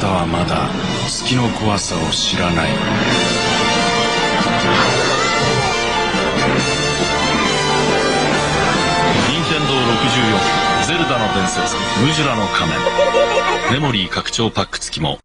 たはまだ月の怖さを知らない。任天堂64ゼルダの伝説ムジュラの仮面。メモリー拡張パック付きも。